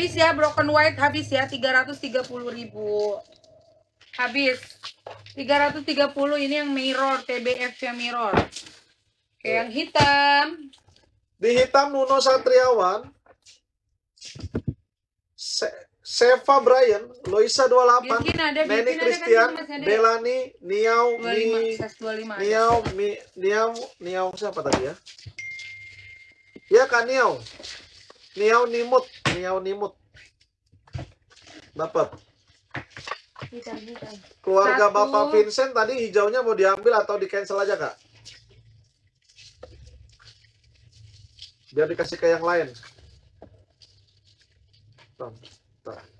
Habis ya broken white habis ya 330.000. Habis. 330 ini yang mirror TBF yang mirror. Kayak yang hitam. Di hitam Nuno Satriawan. Se Seva Brian, Loisa 28, Bikin ada, Neni ada, Christian, kan. Belani, Niau, 25, Mi, size 25. Niau, Mi, Niau, Niau siapa tadi ya? Ya kan Niau. Niau Nimut, Niau Nimut. Dapat. Hitam, hitam. Keluarga Satu. Bapak Vincent tadi hijaunya mau diambil atau di cancel aja kak? Biar dikasih ke yang lain. Tuh, tuh.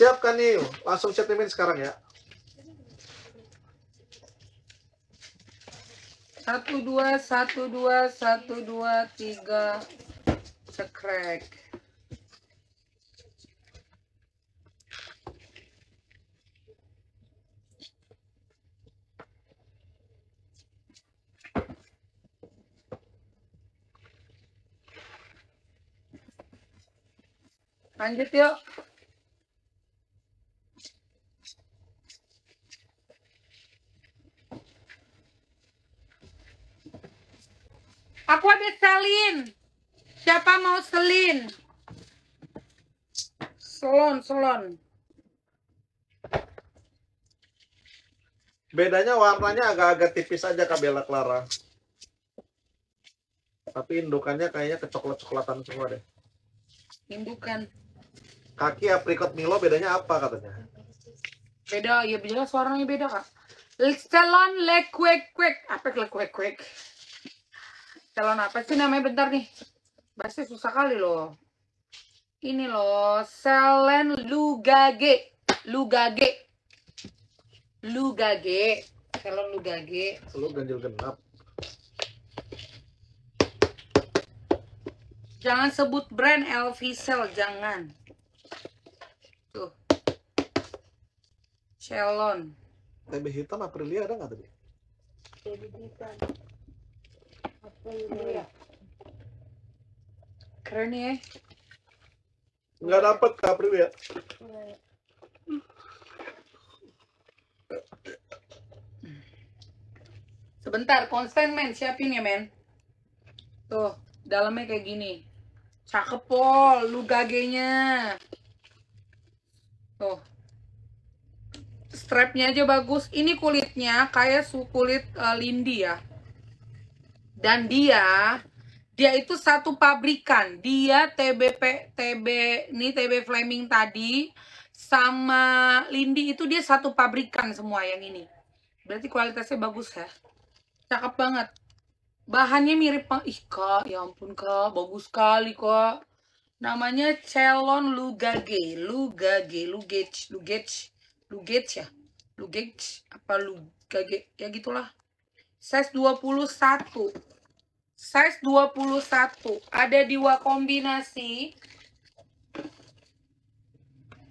Siap kan nih? Langsung cetimin sekarang ya. Satu dua satu dua satu dua tiga cekrek. Lanjut yuk. Aku ada selin. Siapa mau selin? Selon, selon. Bedanya warnanya agak-agak tipis aja Kak Bella Clara. Tapi indukannya kayaknya kecoklat-coklatan semua deh. Indukan. Kaki aprikot Milo bedanya apa katanya? Beda, ya jelas warnanya beda kak. Selon le quick quick. Apa le quick quick? Selon apa sih namanya bentar nih. Bahasa susah kali loh. Ini loh, Selen Lugage. Lugage. Lugage. Selon Lugage. Lu ganjil genap. Jangan sebut brand Elvisel, jangan. Tuh. Celon. TB hitam Aprilia ada nggak tadi? Jadi hitam. Apa ini ya? Keren ya. Nggak dapet Kak Aprilia. Nah, Sebentar, konsen men, siapin ya men. Tuh, dalamnya kayak gini. Cakep pol, lu gagenya. Tuh. Strapnya aja bagus. Ini kulitnya kayak su kulit eh, lindi ya. Dan dia dia itu satu pabrikan. Dia TBP TB ini TB Flaming tadi sama Lindi itu dia satu pabrikan semua yang ini. Berarti kualitasnya bagus ya. Cakep banget. Bahannya mirip. Ih kak, ya ampun kak. Bagus sekali kak. Namanya Celon Lugage. Lugage. Lugage. Lugage. Lugage ya? Lugage. Apa Lugage? Ya gitulah. Size 21. Size 21. Ada dua kombinasi.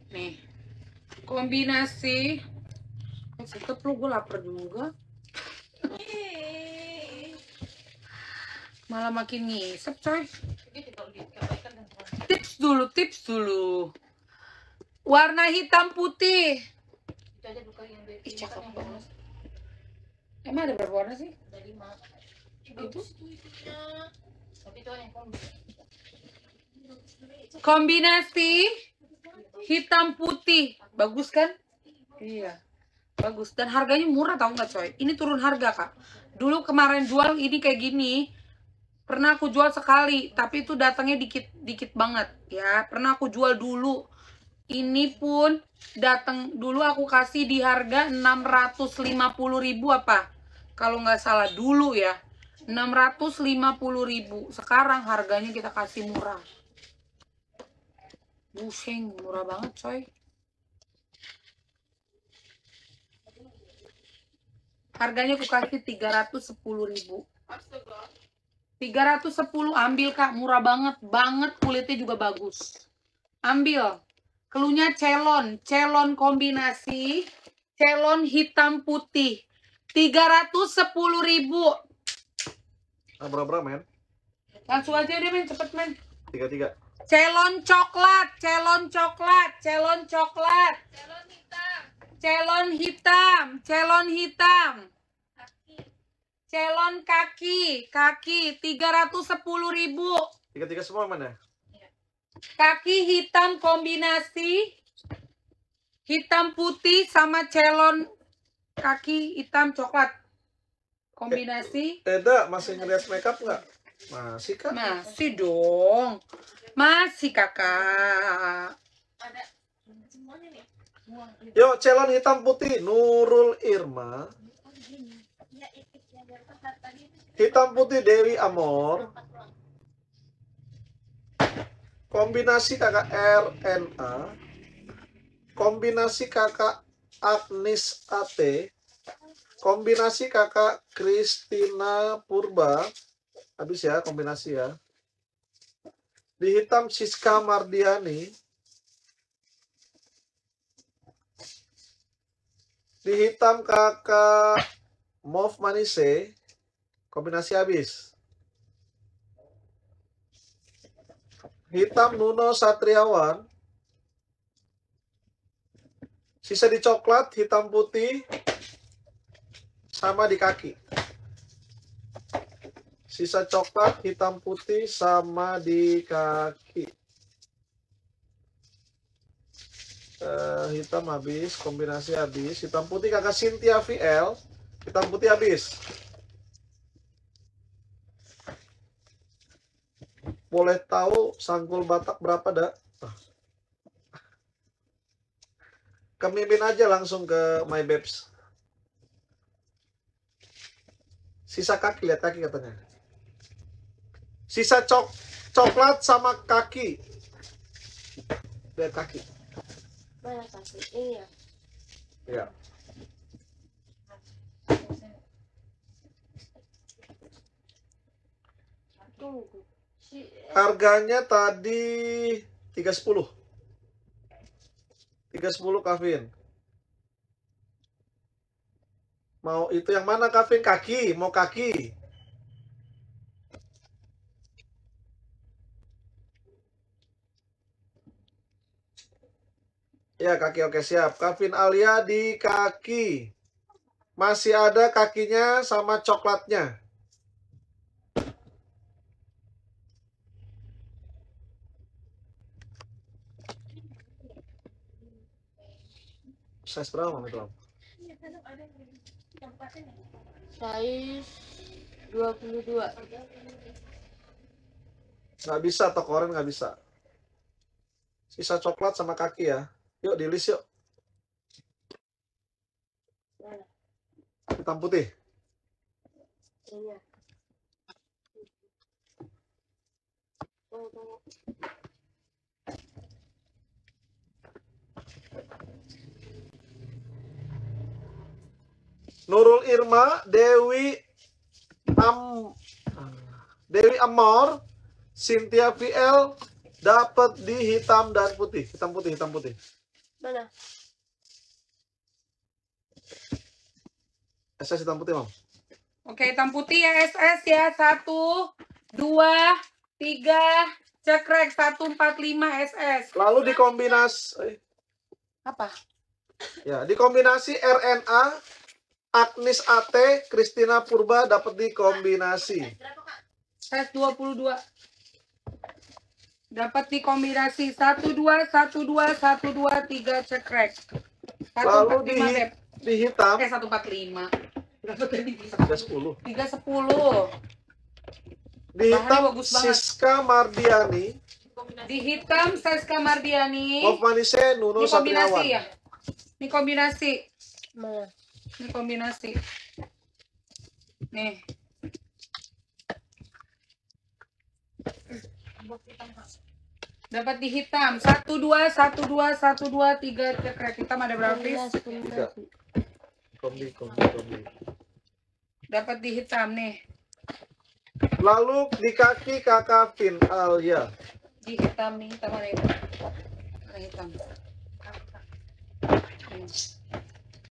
Nih. Kombinasi. Tetep lu gue lapar juga. Malah makin ngisep coy. Tips dulu, tips dulu. Warna hitam putih. Ih, cakep banget. Emang ada berapa warna sih? Itu kombinasi hitam putih. Bagus kan? Iya. Bagus. Dan harganya murah tau nggak coy? Ini turun harga kak. Dulu kemarin jual ini kayak gini. Pernah aku jual sekali. Tapi itu datangnya dikit dikit banget ya. Pernah aku jual dulu. Ini pun datang dulu aku kasih di harga 650.000 apa? Kalau nggak salah dulu ya. 650.000. Sekarang harganya kita kasih murah. Buseng, murah banget coy. Harganya aku kasih 310.000. 310 ambil kak murah banget banget kulitnya juga bagus ambil keluarnya celon celon kombinasi celon hitam putih 310 ribu Nah, berapa men? langsung aja deh men. Cepet men. Tiga tiga. celon coklat celon coklat celon coklat. Celon hitam. Celon hitam celon kaki. Kaki 310 ribu. Tiga tiga semua mana? kaki hitam kombinasi hitam putih sama celon kaki hitam coklat kombinasi Eda masih ngeliat makeup nggak? Masih kan? masih dong masih kakak Yuk, celon hitam putih Nurul Irma. Hitam putih Dewi Amor. Kombinasi kakak RNA. Kombinasi kakak Agnes AT. Kombinasi kakak Kristina Purba. Habis ya kombinasi ya. Di hitam Siska Mardiani. Di hitam kakak Mauve Manise. Kombinasi habis. Hitam Nuno Satriawan. Sisa di coklat, hitam putih, sama di kaki. Sisa coklat, hitam putih, sama di kaki. Eh, hitam habis, kombinasi habis. Hitam putih kakak Cynthia VL. Hitam putih habis. Boleh tahu sanggul Batak berapa, dak? Ah. Kemimpin aja langsung ke My Babes. Sisa kaki, lihat kaki katanya. Sisa cok coklat sama kaki. Lihat kaki. Mana kaki? Ini ya. Ya. Tunggu. Si Harganya tadi 310. 310 Kavin. Mau itu yang mana Kavin? Kaki, mau kaki. Ya, kaki oke siap. Kavin Alia di kaki. Masih ada kakinya sama coklatnya. Size berapa Mami? Size 22. Nggak bisa, toko oren nggak bisa. Sisa coklat sama kaki ya. Yuk, di list yuk. Hitam putih. Ini Nurul Irma, Dewi Am Dewi Amor, Cynthia VL dapat di hitam dan putih. Hitam putih, hitam putih. Mana? SS hitam putih, Mam. Oke, hitam putih ya SS ya. Satu, dua, tiga, cekrek. Satu, empat, lima SS. Lalu dikombinasi Apa? ya, dikombinasi RNA Agnes AT, Christina Purba dapat dikombinasi. Size 22. Dapat dikombinasi. Satu, dua, satu, dua, satu, dua, tiga, cekrek. Satu, Lalu empat, di, lima, Beb. di hitam Eh, satu, empat, lima. Dapat tadi 310. tiga, sepuluh. Di Bahannya hitam bagus banget. Siska Mardiani, Di hitam size Kamardiani. Mauve Manise, Nuno Ini kombinasi Satriawan. ya? Ini kombinasi. Mana? Ini kombinasi. Nih. Dapat di hitam. Satu, dua, satu, dua, satu, dua, tiga, cekrek. Hitam ada berapa piece? Kombi, kombi, kombi. Dapat di hitam nih. Lalu di kaki kakak Vin Alia. Di hitam nih, hitam mana hitam? Mana hitam? Ini.